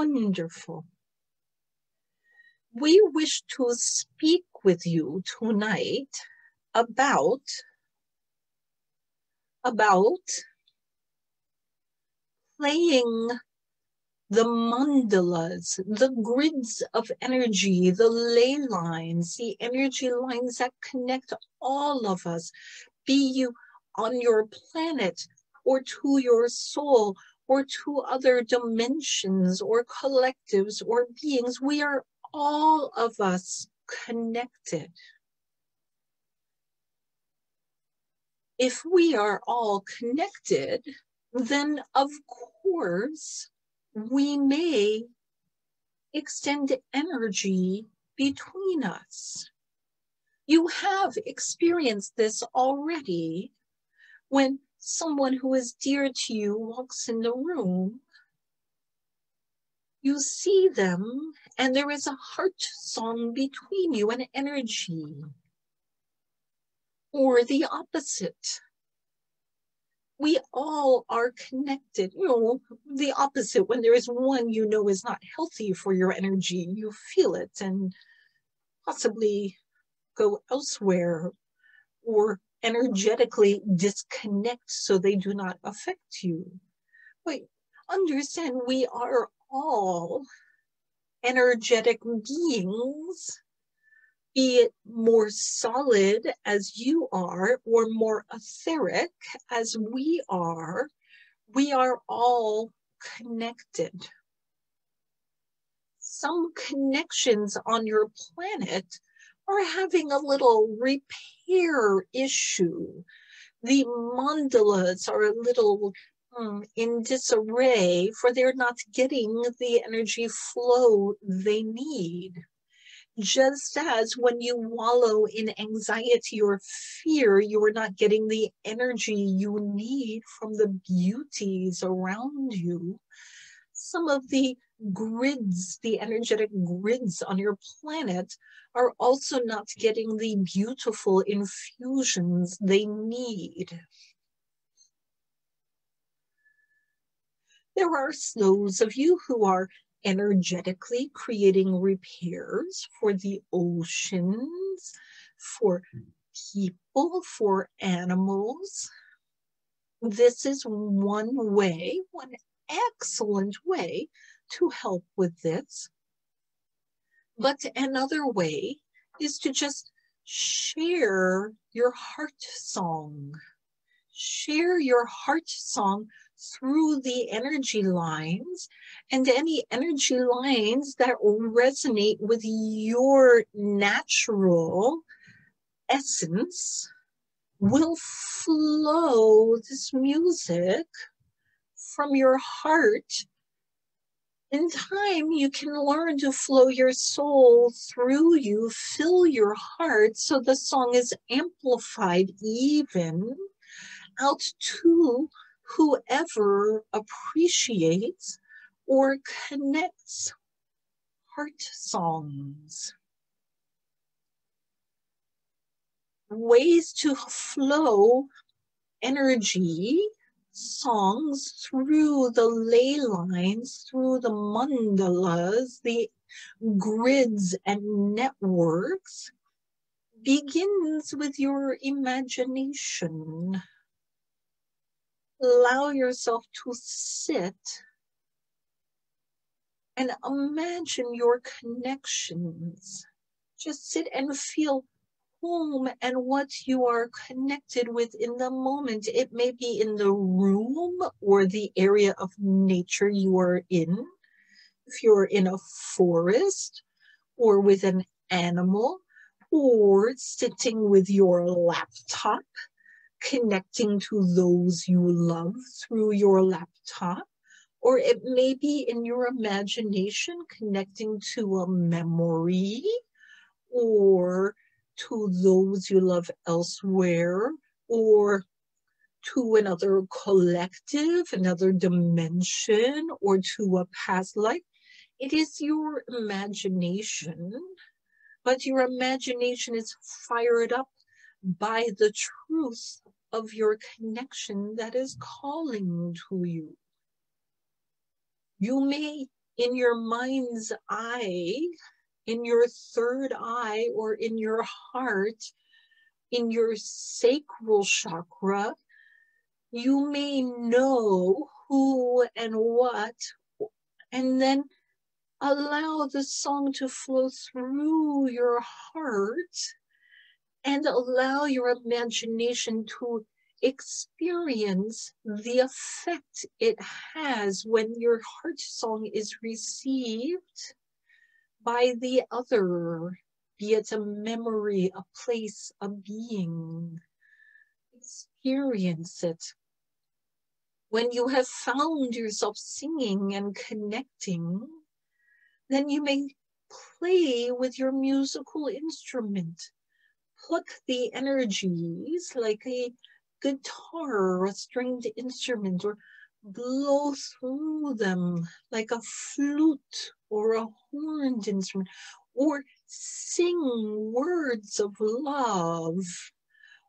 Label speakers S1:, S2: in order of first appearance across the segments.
S1: Wonderful. We wish to speak with you tonight about about playing the mandalas, the grids of energy, the ley lines, the energy lines that connect all of us, be you on your planet or to your soul or to other dimensions or collectives or beings. We are all of us connected. If we are all connected, then of course we may extend energy between us. You have experienced this already when someone who is dear to you walks in the room. You see them, and there is a heart song between you, an energy. Or the opposite we all are connected. You know, the opposite, when there is one you know is not healthy for your energy, you feel it and possibly go elsewhere or energetically disconnect so they do not affect you. But understand we are all energetic beings be it more solid as you are or more etheric as we are, we are all connected. Some connections on your planet are having a little repair issue. The mandalas are a little um, in disarray, for they're not getting the energy flow they need just as when you wallow in anxiety or fear, you are not getting the energy you need from the beauties around you. Some of the grids, the energetic grids on your planet, are also not getting the beautiful infusions they need. There are those of you who are energetically creating repairs for the oceans, for people, for animals. This is one way, one excellent way to help with this. But another way is to just share your heart song. Share your heart song through the energy lines and any energy lines that resonate with your natural essence will flow this music from your heart. In time, you can learn to flow your soul through you, fill your heart so the song is amplified even out to whoever appreciates or connects heart songs. Ways to flow energy songs through the ley lines, through the mandalas, the grids and networks begins with your imagination allow yourself to sit and imagine your connections. Just sit and feel whom and what you are connected with in the moment. It may be in the room or the area of nature you are in. If you're in a forest or with an animal or sitting with your laptop connecting to those you love through your laptop, or it may be in your imagination connecting to a memory or to those you love elsewhere or to another collective, another dimension, or to a past life. It is your imagination, but your imagination is fired up by the truth of your connection that is calling to you. You may in your mind's eye, in your third eye, or in your heart, in your sacral chakra, you may know who and what, and then allow the song to flow through your heart and allow your imagination to experience the effect it has when your heart song is received by the other, be it a memory, a place, a being. Experience it. When you have found yourself singing and connecting, then you may play with your musical instrument. Pluck the energies like a guitar or a stringed instrument or blow through them like a flute or a horned instrument or sing words of love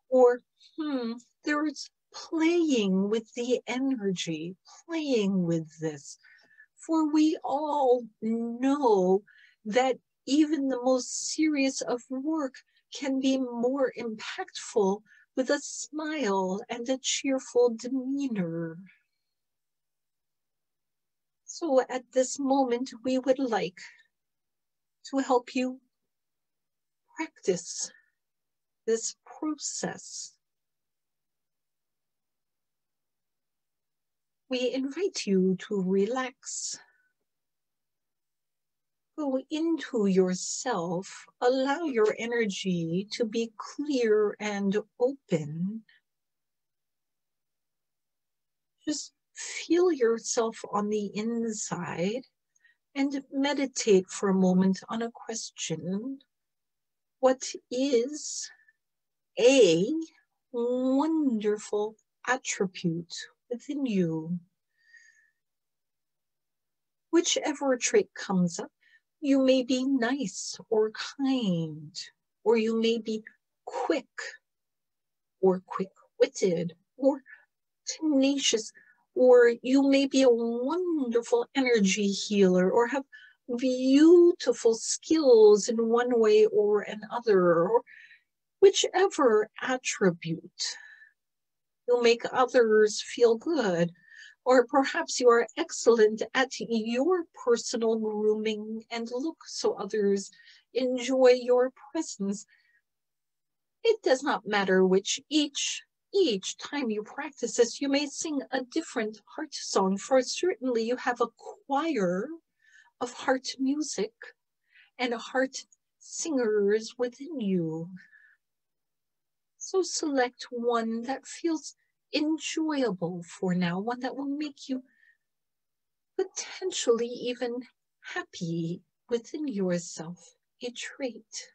S1: or hmm, there's playing with the energy, playing with this. For we all know that even the most serious of work can be more impactful with a smile and a cheerful demeanor. So at this moment, we would like to help you practice this process. We invite you to relax go into yourself, allow your energy to be clear and open. Just feel yourself on the inside and meditate for a moment on a question. What is a wonderful attribute within you? Whichever trait comes up, you may be nice or kind, or you may be quick or quick witted or tenacious, or you may be a wonderful energy healer or have beautiful skills in one way or another, or whichever attribute will make others feel good or perhaps you are excellent at your personal grooming and look so others enjoy your presence. It does not matter which each each time you practice this, you may sing a different heart song, for certainly you have a choir of heart music and heart singers within you. So select one that feels enjoyable for now, one that will make you potentially even happy within yourself, a trait.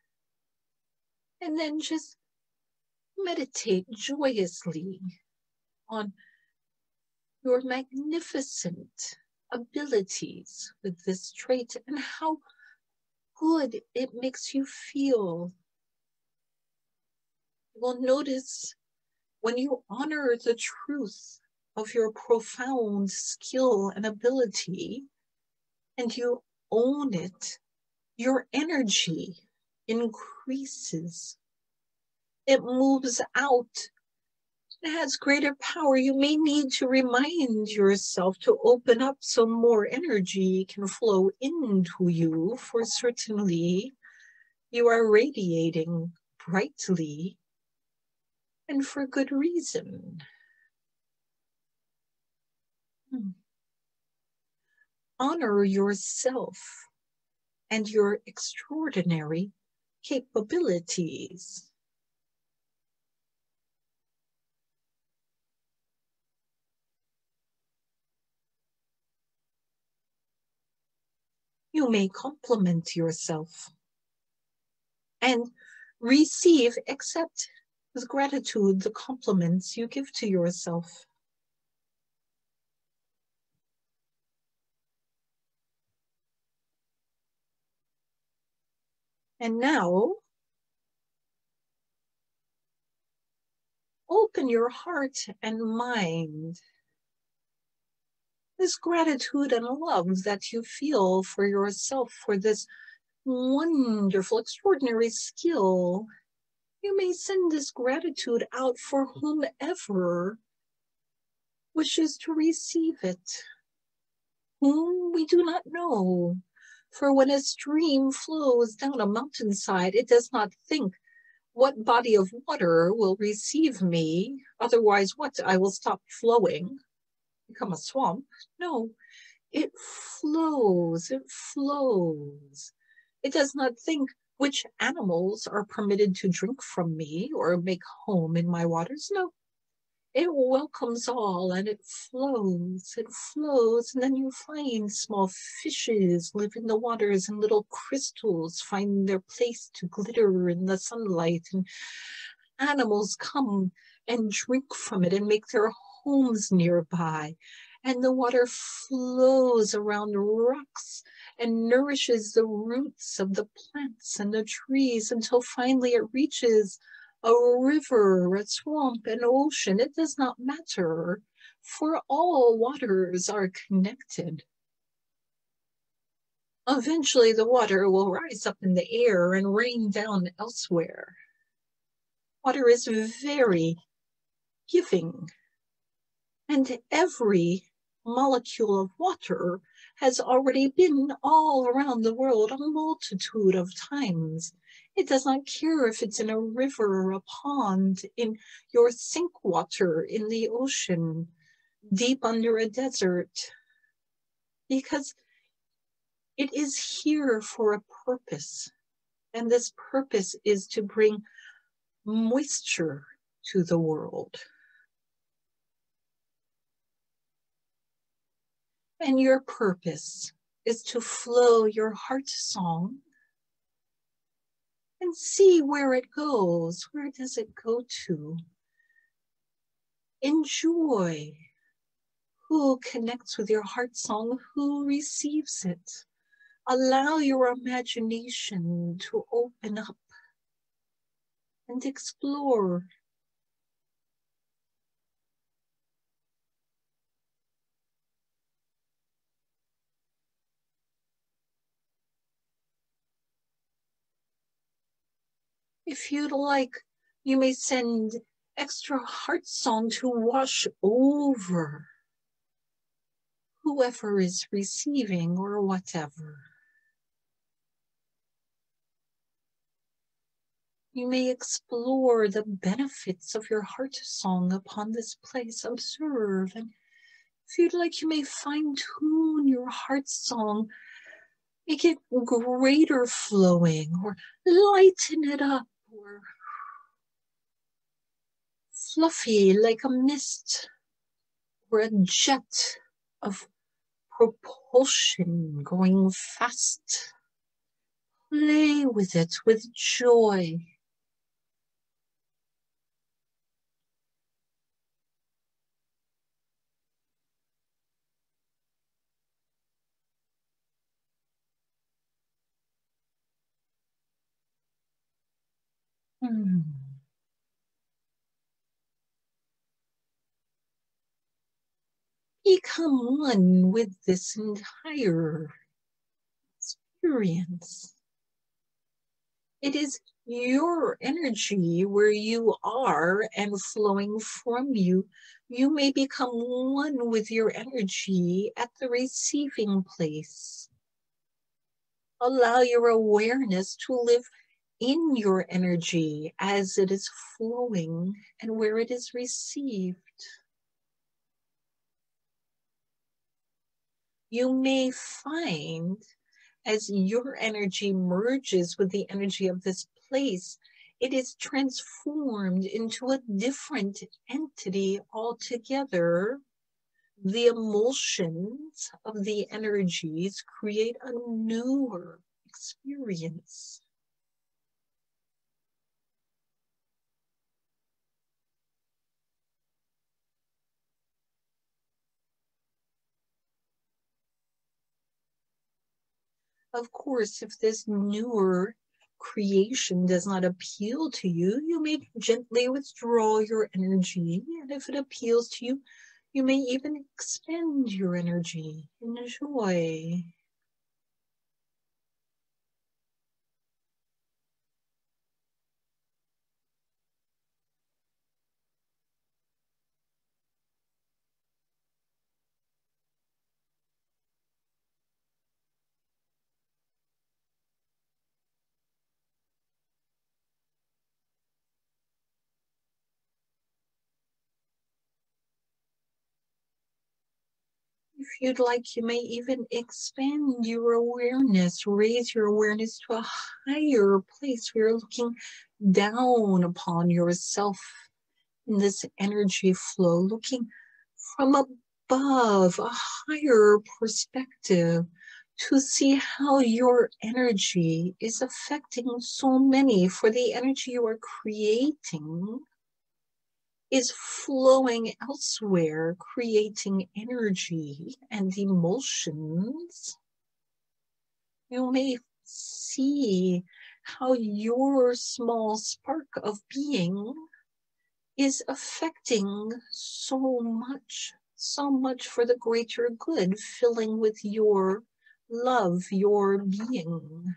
S1: And then just meditate joyously on your magnificent abilities with this trait and how good it makes you feel. You will notice when you honor the truth of your profound skill and ability and you own it, your energy increases. It moves out. It has greater power. You may need to remind yourself to open up so more energy can flow into you, for certainly you are radiating brightly and for good reason. Hmm. Honor yourself and your extraordinary capabilities. You may compliment yourself and receive, accept with gratitude the compliments you give to yourself. And now, open your heart and mind this gratitude and love that you feel for yourself, for this wonderful, extraordinary skill, you may send this gratitude out for whomever wishes to receive it, whom we do not know. For when a stream flows down a mountainside, it does not think, what body of water will receive me? Otherwise, what? I will stop flowing become a swamp. No, it flows, it flows. It does not think which animals are permitted to drink from me or make home in my waters. No, it welcomes all and it flows, it flows. And then you find small fishes live in the waters and little crystals find their place to glitter in the sunlight. And animals come and drink from it and make their homes nearby. And the water flows around rocks and nourishes the roots of the plants and the trees until finally it reaches a river, a swamp, an ocean. It does not matter, for all waters are connected. Eventually, the water will rise up in the air and rain down elsewhere. Water is very giving and every molecule of water has already been all around the world a multitude of times. It does not care if it's in a river or a pond, in your sink water, in the ocean, deep under a desert, because it is here for a purpose. And this purpose is to bring moisture to the world. And your purpose is to flow your heart song and see where it goes. Where does it go to? Enjoy who connects with your heart song, who receives it. Allow your imagination to open up and explore If you'd like, you may send extra heart song to wash over whoever is receiving or whatever. You may explore the benefits of your heart song upon this place. Observe and if you'd like, you may fine tune your heart song, make it greater flowing or lighten it up or fluffy like a mist or a jet of propulsion going fast. Play with it with joy. Hmm. Become one with this entire experience. It is your energy where you are and flowing from you. You may become one with your energy at the receiving place. Allow your awareness to live in your energy as it is flowing and where it is received. You may find as your energy merges with the energy of this place, it is transformed into a different entity altogether. The emulsions of the energies create a newer experience. Of course, if this newer creation does not appeal to you, you may gently withdraw your energy. And if it appeals to you, You may even expand your energy. Enjoy. You'd like, you may even expand your awareness, raise your awareness to a higher place where you're looking down upon yourself in this energy flow, looking from above, a higher perspective to see how your energy is affecting so many for the energy you are creating is flowing elsewhere, creating energy and emotions, you may see how your small spark of being is affecting so much, so much for the greater good, filling with your love, your being.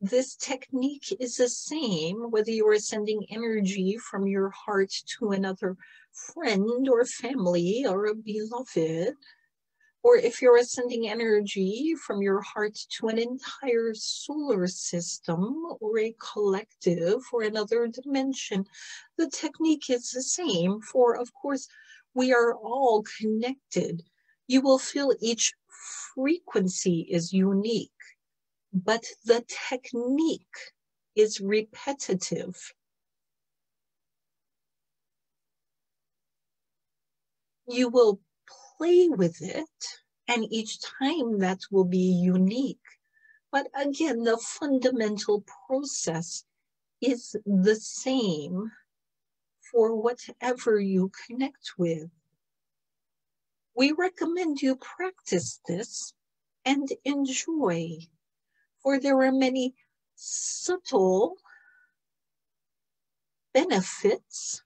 S1: This technique is the same whether you are sending energy from your heart to another friend or family or a beloved, or if you're sending energy from your heart to an entire solar system or a collective or another dimension, the technique is the same. For, of course, we are all connected. You will feel each frequency is unique but the technique is repetitive. You will play with it, and each time that will be unique. But again, the fundamental process is the same for whatever you connect with. We recommend you practice this and enjoy for there are many subtle benefits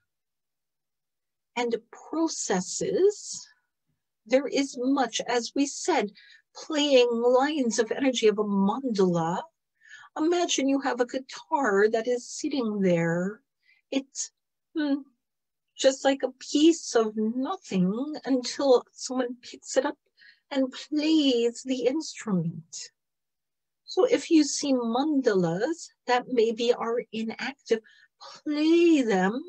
S1: and processes. There is much, as we said, playing lines of energy of a mandala. Imagine you have a guitar that is sitting there. It's hmm, just like a piece of nothing until someone picks it up and plays the instrument. So if you see mandalas that maybe are inactive, play them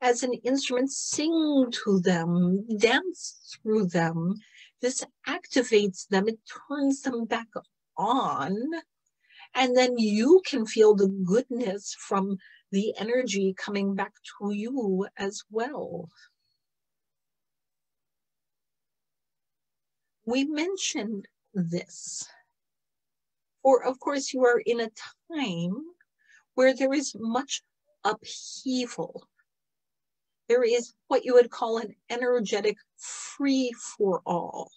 S1: as an instrument, sing to them, dance through them. This activates them, it turns them back on. And then you can feel the goodness from the energy coming back to you as well. We mentioned this or, of course, you are in a time where there is much upheaval. There is what you would call an energetic free for all.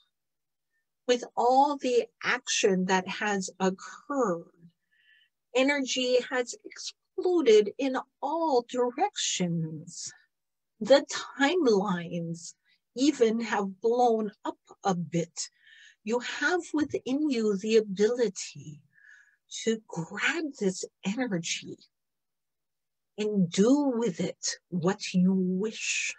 S1: With all the action that has occurred, energy has exploded in all directions. The timelines even have blown up a bit you have within you the ability to grab this energy and do with it what you wish.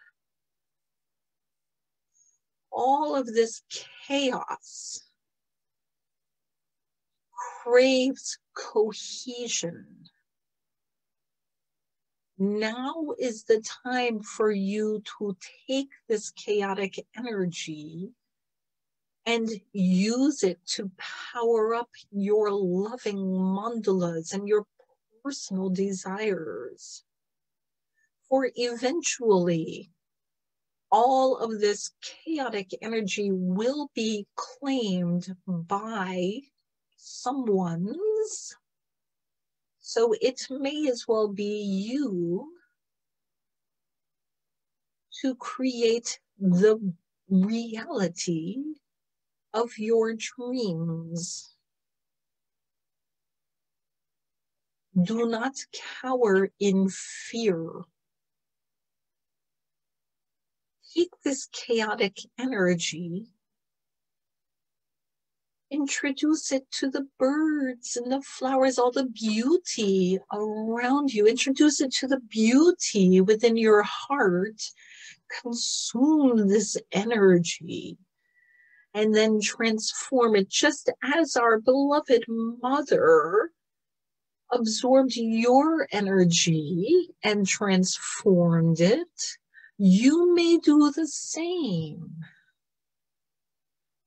S1: All of this chaos craves cohesion. Now is the time for you to take this chaotic energy and use it to power up your loving mandalas and your personal desires. For eventually, all of this chaotic energy will be claimed by someone's. So it may as well be you to create the reality of your dreams. Do not cower in fear. Take this chaotic energy, introduce it to the birds and the flowers, all the beauty around you. Introduce it to the beauty within your heart. Consume this energy and then transform it just as our beloved mother absorbed your energy and transformed it, you may do the same.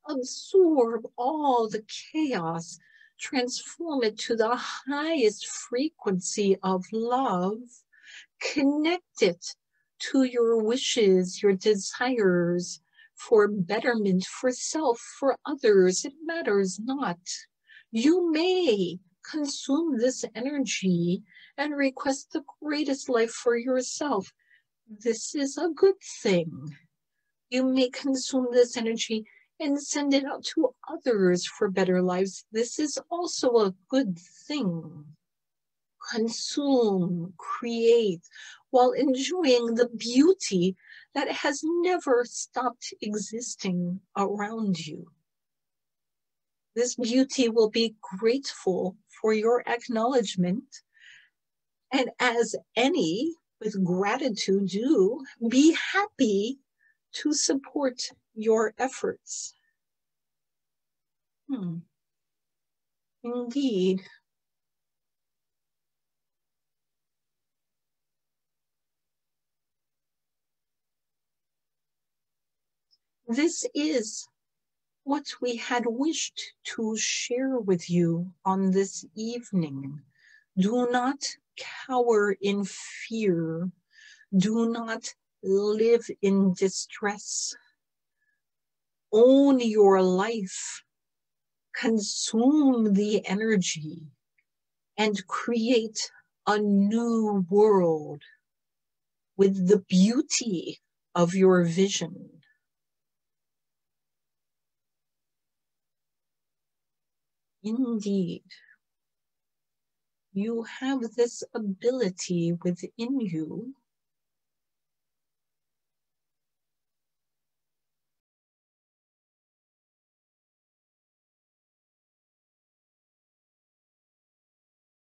S1: Absorb all the chaos, transform it to the highest frequency of love, connect it to your wishes, your desires for betterment, for self, for others. It matters not. You may consume this energy and request the greatest life for yourself. This is a good thing. You may consume this energy and send it out to others for better lives. This is also a good thing. Consume, create, while enjoying the beauty that has never stopped existing around you. This beauty will be grateful for your acknowledgement. And as any with gratitude do, be happy to support your efforts. Hmm. Indeed. This is what we had wished to share with you on this evening. Do not cower in fear. Do not live in distress. Own your life. Consume the energy and create a new world with the beauty of your vision. Indeed, you have this ability within you